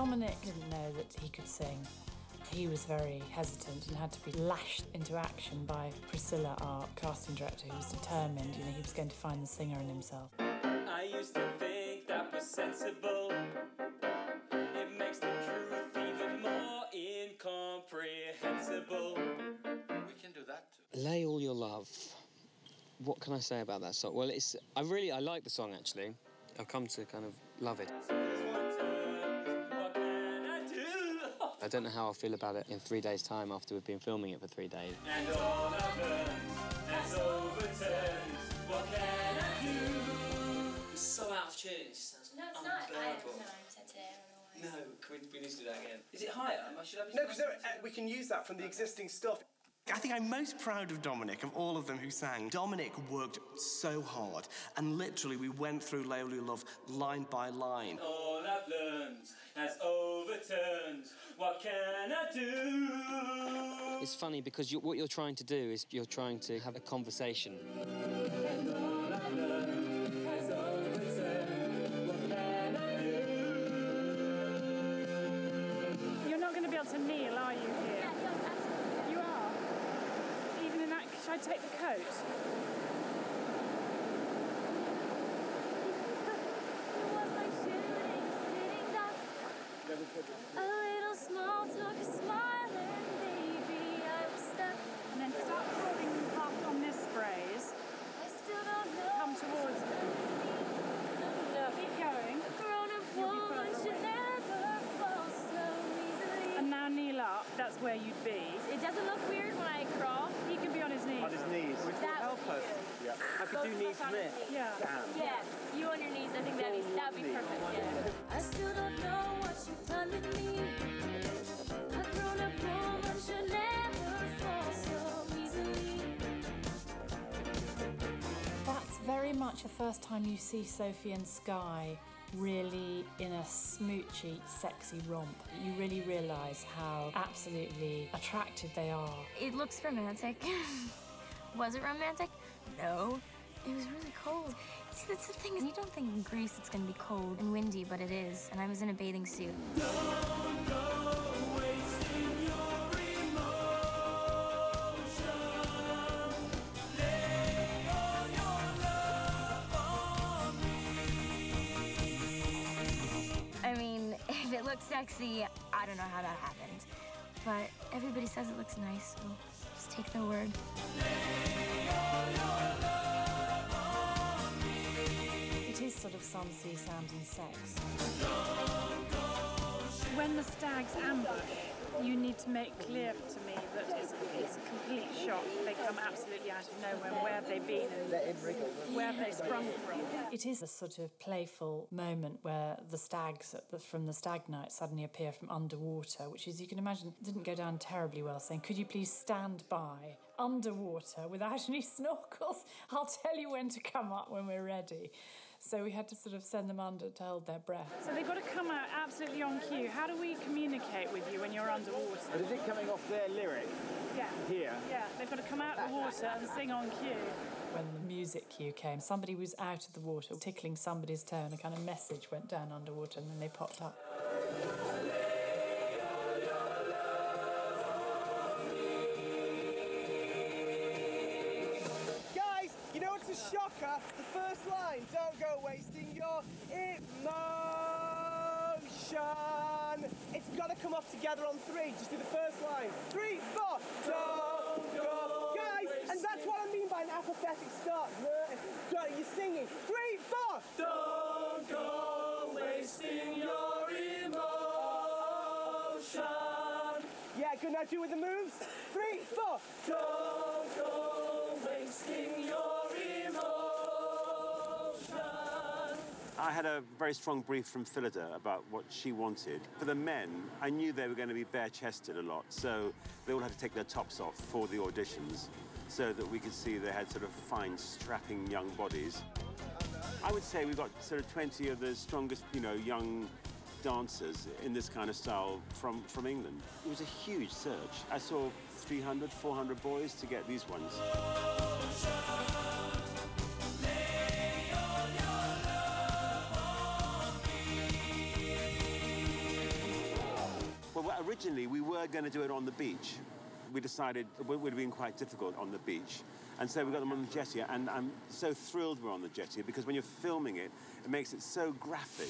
Dominic didn't know that he could sing. He was very hesitant and had to be lashed into action by Priscilla, our casting director, who was determined, you know, he was going to find the singer in himself. I used to think that was sensible. It makes the truth even more incomprehensible. We can do that too. Lay all your love. What can I say about that song? Well, it's I really I like the song actually. I've come to kind of love it. I don't know how I'll feel about it in three days' time after we've been filming it for three days. And all I've learned has overturned. What can I do? It's so out of tune. It sounds No, it's not. I, unbearable. no, I said today. I don't know. No, can we, we need to do that again. Is it higher? I should have No, because uh, we can use that from the existing stuff. I think I'm most proud of Dominic, of all of them who sang. Dominic worked so hard, and literally we went through Laoli Love line by line. All I've learned has overturned. What can I do? It's funny because you, what you're trying to do is you're trying to have a conversation. All I've learned has overturned. What can I do? You're not going to be able to kneel, are you, here? You are? Even in that... Should I take the coat? A little small talk, a smile, and I was stuck. And then start holding half on this phrase. I still don't know. Come towards me. Keep going. Grown up woman should never fall so easily. And now kneel up. That's where you'd be. It doesn't look weird when I crawl. He can be on his knees. knees. That would be good. I Both of us on our knees. Yeah. Yeah, you on your knees. I think that'd be that'd be perfect. Yeah. I still don't know what you've done with me. A grown up woman should never fall so easily. That's very much the first time you see Sophie and Sky really in a smoochy, sexy romp. You really realise how absolutely attractive they are. It looks romantic. was it romantic? No. It was really cold. See, that's the thing. You don't think in Greece it's gonna be cold and windy, but it is. And I was in a bathing suit. Don't go wasting your emotion. Lay all your love on me. I mean, if it looks sexy, I don't know how that happened. But everybody says it looks nice, so just take their word. Sort of sun, sea, sound, and sex. When the stags ambush, you need to make clear to me that it's, it's a complete shock. They come absolutely out of nowhere. Where have they been? And where have they sprung from? It is a sort of playful moment where the stags from the stag night suddenly appear from underwater, which as you can imagine, didn't go down terribly well, saying, Could you please stand by underwater without any snorkels? I'll tell you when to come up when we're ready. So we had to sort of send them under to hold their breath. So they've got to come out absolutely on cue. How do we communicate with you when you're underwater? But is it coming off their lyric Yeah. here? Yeah, they've got to come out of the water and sing on cue. When the music cue came, somebody was out of the water tickling somebody's toe, and a kind of message went down underwater, and then they popped up. Guys, you know what's a shocker? The don't go wasting your emotion. It's got to come off together on three. Just do the first line. Three, four. Don't go. Guys, and that's what I mean by an apathetic start. You're singing. Three, four. Don't go wasting your emotion. Yeah, good. Now do with the moves. Three, four. Don't go wasting your I had a very strong brief from Phyllida about what she wanted. For the men, I knew they were going to be bare-chested a lot, so they all had to take their tops off for the auditions so that we could see they had sort of fine, strapping young bodies. I would say we got sort of 20 of the strongest, you know, young dancers in this kind of style from, from England. It was a huge search. I saw 300, 400 boys to get these ones. Originally, we were going to do it on the beach. We decided it would have been quite difficult on the beach. And so we got them on the jetty, and I'm so thrilled we're on the jetty because when you're filming it, it makes it so graphic.